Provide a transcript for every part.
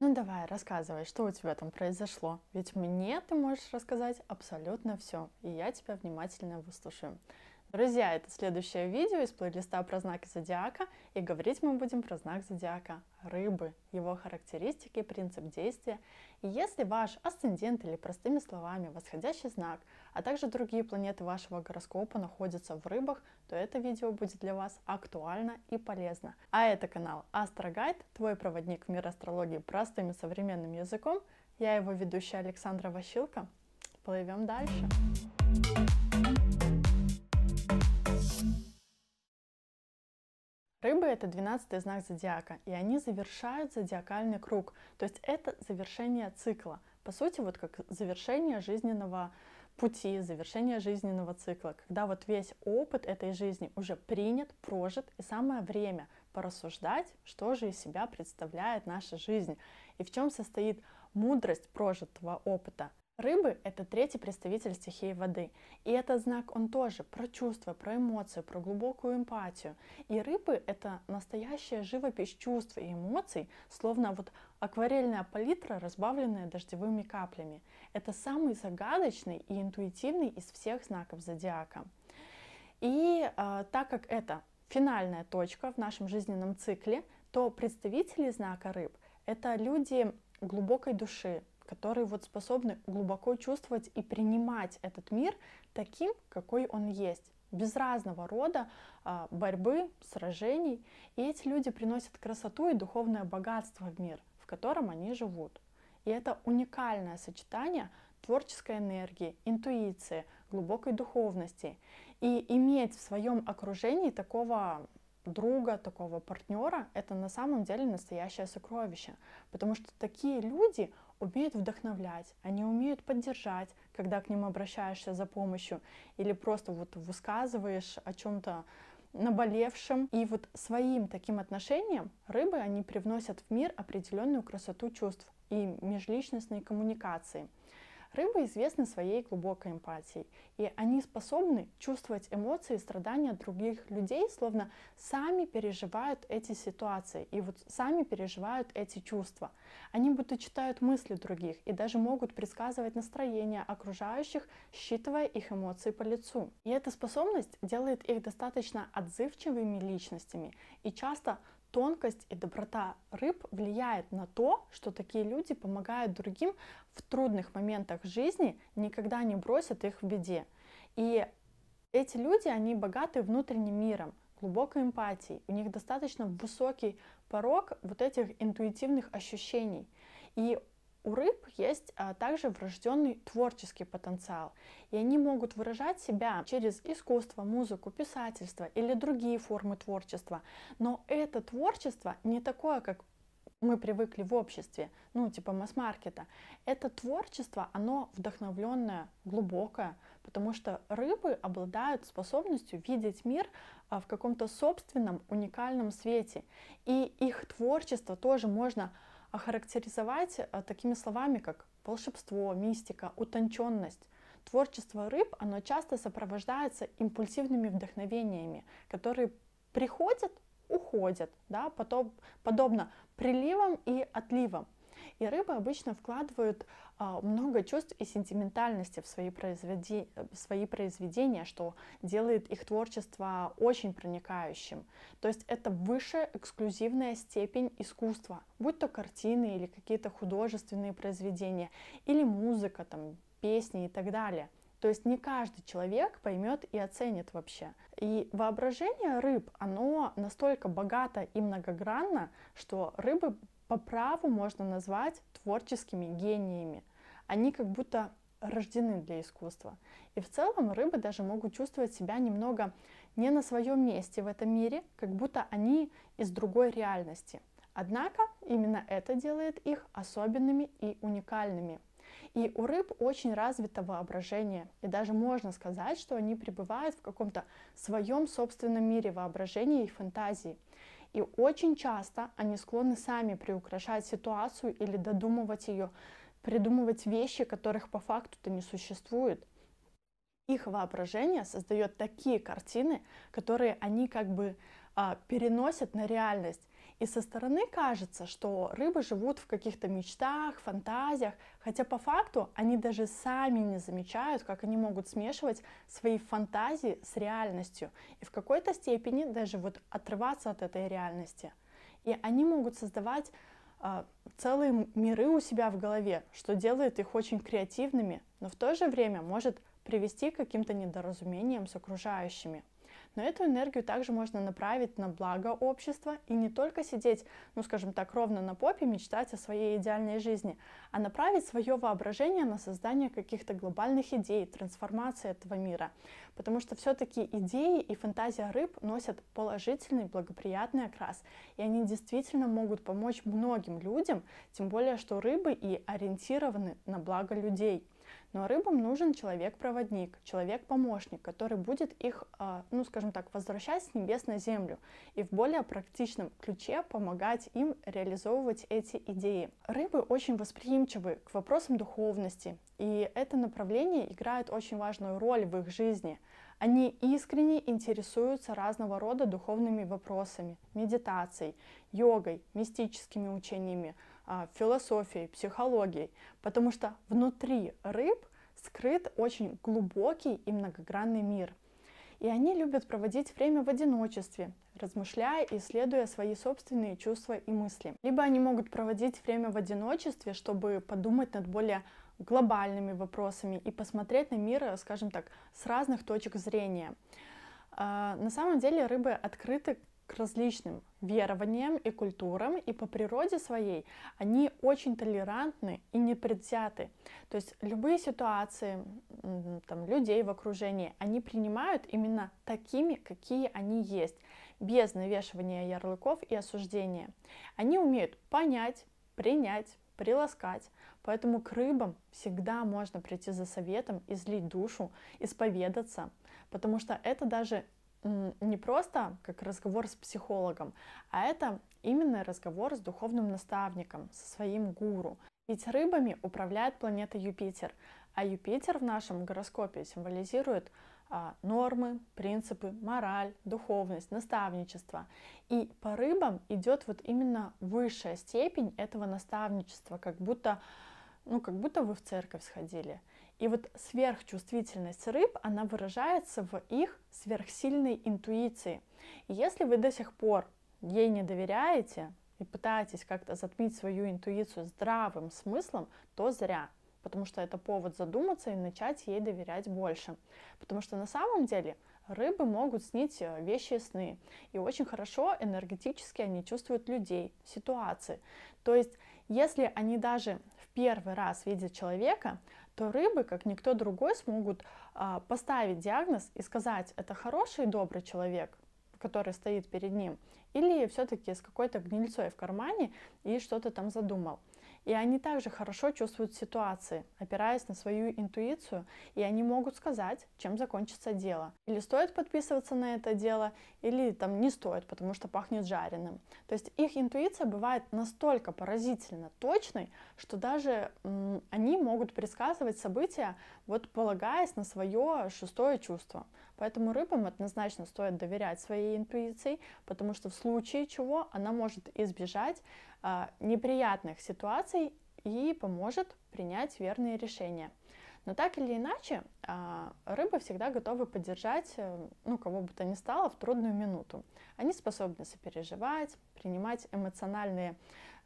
Ну давай, рассказывай, что у тебя там произошло. Ведь мне ты можешь рассказать абсолютно все, и я тебя внимательно выслушаю. Друзья, это следующее видео из плейлиста про знаки зодиака, и говорить мы будем про знак зодиака рыбы, его характеристики, принцип действия. И если ваш асцендент или простыми словами восходящий знак, а также другие планеты вашего гороскопа находятся в рыбах, то это видео будет для вас актуально и полезно. А это канал Астрогайд, твой проводник в мир астрологии простым и современным языком. Я его ведущая Александра Ващилко. Плывем дальше. Рыбы — это 12 знак зодиака, и они завершают зодиакальный круг. То есть это завершение цикла. По сути, вот как завершение жизненного пути, завершение жизненного цикла, когда вот весь опыт этой жизни уже принят, прожит, и самое время порассуждать, что же из себя представляет наша жизнь, и в чем состоит мудрость прожитого опыта. Рыбы — это третий представитель стихии воды. И этот знак, он тоже про чувства, про эмоции, про глубокую эмпатию. И рыбы — это настоящая живопись чувств и эмоций, словно вот акварельная палитра, разбавленная дождевыми каплями. Это самый загадочный и интуитивный из всех знаков зодиака. И э, так как это финальная точка в нашем жизненном цикле, то представители знака рыб — это люди глубокой души, которые вот способны глубоко чувствовать и принимать этот мир таким, какой он есть без разного рода а, борьбы, сражений. И эти люди приносят красоту и духовное богатство в мир, котором они живут. И это уникальное сочетание творческой энергии, интуиции, глубокой духовности. И иметь в своем окружении такого друга, такого партнера, это на самом деле настоящее сокровище. Потому что такие люди умеют вдохновлять, они умеют поддержать, когда к ним обращаешься за помощью, или просто вот высказываешь о чем-то наболевшем. И вот своим таким отношением рыбы, они привносят в мир определенную красоту чувств и межличностной коммуникации. Рыбы известны своей глубокой эмпатией, и они способны чувствовать эмоции и страдания других людей, словно сами переживают эти ситуации и вот сами переживают эти чувства. Они будто читают мысли других и даже могут предсказывать настроение окружающих, считывая их эмоции по лицу. И эта способность делает их достаточно отзывчивыми личностями и часто тонкость и доброта рыб влияет на то, что такие люди помогают другим в трудных моментах жизни, никогда не бросят их в беде. И эти люди, они богаты внутренним миром, глубокой эмпатией, у них достаточно высокий порог вот этих интуитивных ощущений. И у рыб есть а, также врожденный творческий потенциал, и они могут выражать себя через искусство, музыку, писательство или другие формы творчества. Но это творчество не такое, как мы привыкли в обществе, ну, типа масс-маркета. Это творчество, оно вдохновленное, глубокое, потому что рыбы обладают способностью видеть мир а, в каком-то собственном уникальном свете. И их творчество тоже можно охарактеризовать э, такими словами, как волшебство, мистика, утонченность. Творчество рыб, оно часто сопровождается импульсивными вдохновениями, которые приходят, уходят, да, потом, подобно приливам и отливам. И рыбы обычно вкладывают а, много чувств и сентиментальности в свои, произведи... в свои произведения, что делает их творчество очень проникающим. То есть это высшая эксклюзивная степень искусства, будь то картины или какие-то художественные произведения, или музыка, там, песни и так далее. То есть не каждый человек поймет и оценит вообще. И воображение рыб, оно настолько богато и многогранно, что рыбы по праву можно назвать творческими гениями. Они как будто рождены для искусства. И в целом рыбы даже могут чувствовать себя немного не на своем месте в этом мире, как будто они из другой реальности. Однако именно это делает их особенными и уникальными. И у рыб очень развито воображение, и даже можно сказать, что они пребывают в каком-то своем собственном мире воображения и фантазии. И очень часто они склонны сами приукрашать ситуацию или додумывать ее, придумывать вещи, которых по факту-то не существует. Их воображение создает такие картины, которые они как бы а, переносят на реальность. И со стороны кажется, что рыбы живут в каких-то мечтах, фантазиях, хотя по факту они даже сами не замечают, как они могут смешивать свои фантазии с реальностью и в какой-то степени даже вот отрываться от этой реальности. И они могут создавать э, целые миры у себя в голове, что делает их очень креативными, но в то же время может привести к каким-то недоразумениям с окружающими. Но эту энергию также можно направить на благо общества и не только сидеть, ну скажем так, ровно на попе, мечтать о своей идеальной жизни, а направить свое воображение на создание каких-то глобальных идей, трансформации этого мира. Потому что все-таки идеи и фантазия рыб носят положительный, благоприятный окрас, и они действительно могут помочь многим людям, тем более, что рыбы и ориентированы на благо людей. Но рыбам нужен человек-проводник, человек-помощник, который будет их, а, ну скажем так, возвращать с небес на землю и в более практичном ключе помогать им реализовывать эти идеи. Рыбы очень восприимчивы к вопросам духовности, и это направление играет очень важную роль в их жизни. Они искренне интересуются разного рода духовными вопросами, медитацией, йогой, мистическими учениями, а, философией, психологией, потому что внутри рыб скрыт очень глубокий и многогранный мир. И они любят проводить время в одиночестве, размышляя и исследуя свои собственные чувства и мысли. Либо они могут проводить время в одиночестве, чтобы подумать над более глобальными вопросами и посмотреть на мир, скажем так, с разных точек зрения. А, на самом деле рыбы открыты к различным верованиям и культурам, и по природе своей они очень толерантны и непредвзяты. То есть любые ситуации там, людей в окружении они принимают именно такими, какие они есть, без навешивания ярлыков и осуждения. Они умеют понять, принять, приласкать. Поэтому к рыбам всегда можно прийти за советом, излить душу, исповедаться, потому что это даже не просто как разговор с психологом, а это именно разговор с духовным наставником, со своим гуру. Ведь рыбами управляет планета Юпитер, а Юпитер в нашем гороскопе символизирует а, нормы, принципы, мораль, духовность, наставничество. И по рыбам идет вот именно высшая степень этого наставничества, как будто, ну, как будто вы в церковь сходили. И вот сверхчувствительность рыб, она выражается в их сверхсильной интуиции. И если вы до сих пор ей не доверяете и пытаетесь как-то затмить свою интуицию здравым смыслом, то зря. Потому что это повод задуматься и начать ей доверять больше. Потому что на самом деле рыбы могут снить э, вещи и сны. И очень хорошо энергетически они чувствуют людей, ситуации. То есть, если они даже в первый раз видят человека, то рыбы, как никто другой, смогут а, поставить диагноз и сказать, это хороший и добрый человек, который стоит перед ним, или все-таки с какой-то гнильцой в кармане и что-то там задумал. И они также хорошо чувствуют ситуации, опираясь на свою интуицию, и они могут сказать, чем закончится дело. Или стоит подписываться на это дело, или там не стоит, потому что пахнет жареным. То есть их интуиция бывает настолько поразительно точной, что даже м, они могут предсказывать события, вот полагаясь на свое шестое чувство. Поэтому рыбам однозначно стоит доверять своей интуиции, потому что в случае чего она может избежать неприятных ситуаций и поможет принять верные решения. Но так или иначе, а, рыбы всегда готовы поддержать, э, ну, кого бы то ни стало, в трудную минуту. Они способны сопереживать, принимать эмоциональные а,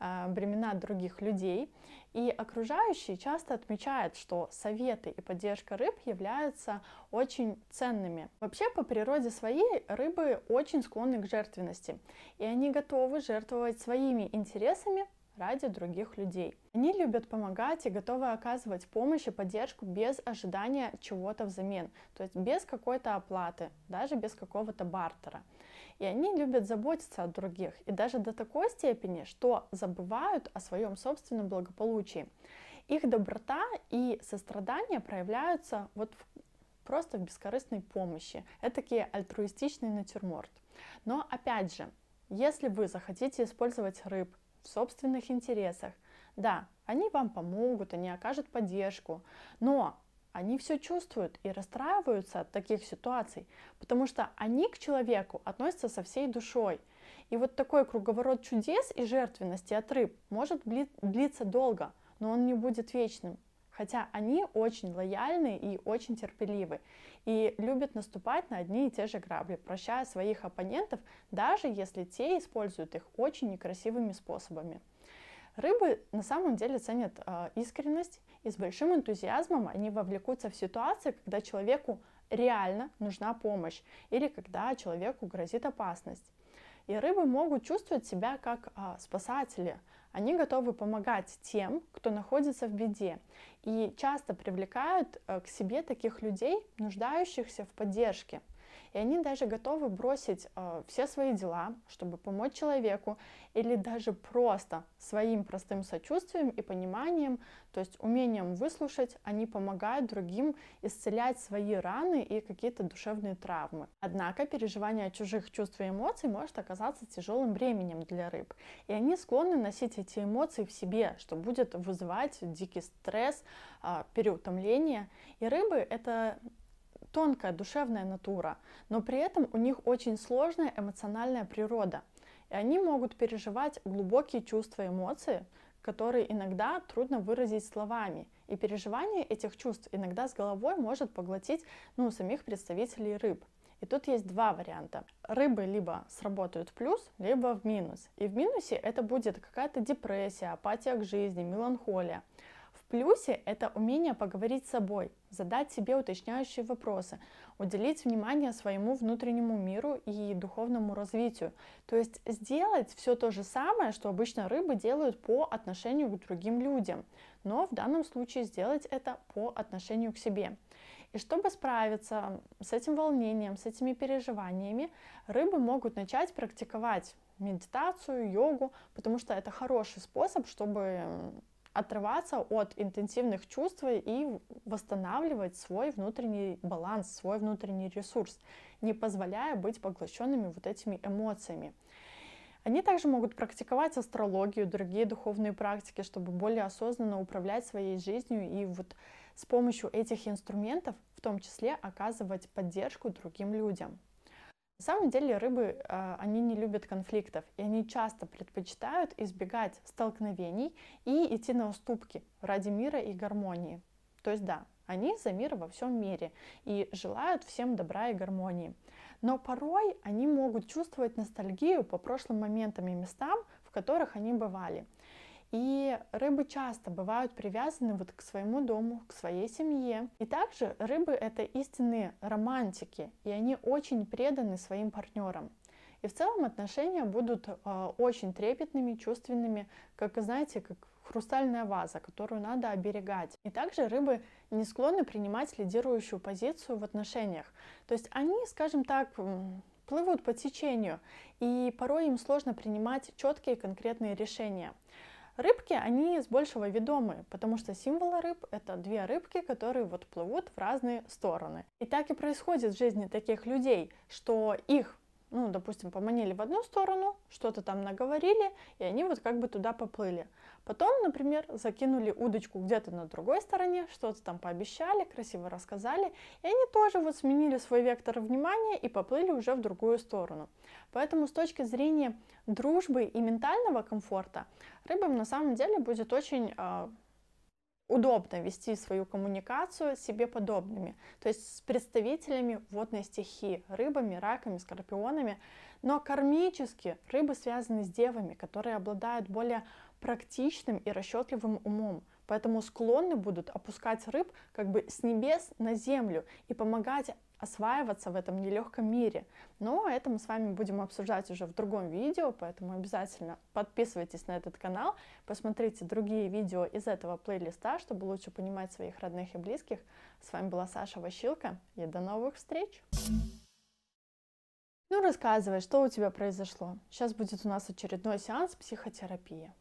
бремена других людей. И окружающие часто отмечают, что советы и поддержка рыб являются очень ценными. Вообще, по природе своей, рыбы очень склонны к жертвенности, и они готовы жертвовать своими интересами ради других людей. Они любят помогать и готовы оказывать помощь и поддержку без ожидания чего-то взамен, то есть без какой-то оплаты, даже без какого-то бартера. И они любят заботиться о других, и даже до такой степени, что забывают о своем собственном благополучии. Их доброта и сострадание проявляются вот в, просто в бескорыстной помощи. Это такие альтруистичный натюрморт. Но опять же, если вы захотите использовать рыб в собственных интересах, да, они вам помогут, они окажут поддержку, но они все чувствуют и расстраиваются от таких ситуаций, потому что они к человеку относятся со всей душой. И вот такой круговорот чудес и жертвенности от рыб может длиться долго, но он не будет вечным. Хотя они очень лояльны и очень терпеливы и любят наступать на одни и те же грабли, прощая своих оппонентов, даже если те используют их очень некрасивыми способами. Рыбы на самом деле ценят э, искренность и с большим энтузиазмом они вовлекутся в ситуации, когда человеку реально нужна помощь или когда человеку грозит опасность. И рыбы могут чувствовать себя как а, спасатели. Они готовы помогать тем, кто находится в беде. И часто привлекают а, к себе таких людей, нуждающихся в поддержке. И они даже готовы бросить э, все свои дела, чтобы помочь человеку, или даже просто своим простым сочувствием и пониманием, то есть умением выслушать, они помогают другим исцелять свои раны и какие-то душевные травмы. Однако переживание чужих чувств и эмоций может оказаться тяжелым бременем для рыб, и они склонны носить эти эмоции в себе, что будет вызывать дикий стресс, э, переутомление. И рыбы это тонкая душевная натура, но при этом у них очень сложная эмоциональная природа. И они могут переживать глубокие чувства и эмоции, которые иногда трудно выразить словами. И переживание этих чувств иногда с головой может поглотить ну, самих представителей рыб. И тут есть два варианта. Рыбы либо сработают в плюс, либо в минус. И в минусе это будет какая-то депрессия, апатия к жизни, меланхолия плюсе это умение поговорить с собой, задать себе уточняющие вопросы, уделить внимание своему внутреннему миру и духовному развитию. То есть сделать все то же самое, что обычно рыбы делают по отношению к другим людям, но в данном случае сделать это по отношению к себе. И чтобы справиться с этим волнением, с этими переживаниями, рыбы могут начать практиковать медитацию, йогу, потому что это хороший способ, чтобы отрываться от интенсивных чувств и восстанавливать свой внутренний баланс, свой внутренний ресурс, не позволяя быть поглощенными вот этими эмоциями. Они также могут практиковать астрологию, другие духовные практики, чтобы более осознанно управлять своей жизнью и вот с помощью этих инструментов в том числе оказывать поддержку другим людям. На самом деле рыбы, а, они не любят конфликтов, и они часто предпочитают избегать столкновений и идти на уступки ради мира и гармонии. То есть да, они за мир во всем мире и желают всем добра и гармонии. Но порой они могут чувствовать ностальгию по прошлым моментам и местам, в которых они бывали. И рыбы часто бывают привязаны вот к своему дому, к своей семье. И также рыбы это истинные романтики, и они очень преданы своим партнерам. И в целом отношения будут э, очень трепетными, чувственными, как, знаете, как хрустальная ваза, которую надо оберегать. И также рыбы не склонны принимать лидирующую позицию в отношениях. То есть они, скажем так, плывут по течению, и порой им сложно принимать четкие конкретные решения. Рыбки, они с большего ведомы, потому что символы рыб — это две рыбки, которые вот плывут в разные стороны. И так и происходит в жизни таких людей, что их ну, допустим, поманили в одну сторону, что-то там наговорили, и они вот как бы туда поплыли. Потом, например, закинули удочку где-то на другой стороне, что-то там пообещали, красиво рассказали, и они тоже вот сменили свой вектор внимания и поплыли уже в другую сторону. Поэтому с точки зрения дружбы и ментального комфорта, рыбам на самом деле будет очень э, удобно вести свою коммуникацию себе подобными, то есть с представителями водной стихии, рыбами, раками, скорпионами. Но кармически рыбы связаны с девами, которые обладают более практичным и расчетливым умом, поэтому склонны будут опускать рыб как бы с небес на землю и помогать осваиваться в этом нелегком мире. Но это мы с вами будем обсуждать уже в другом видео, поэтому обязательно подписывайтесь на этот канал, посмотрите другие видео из этого плейлиста, чтобы лучше понимать своих родных и близких. С вами была Саша Ващилка, и до новых встреч! Ну, рассказывай, что у тебя произошло. Сейчас будет у нас очередной сеанс психотерапии.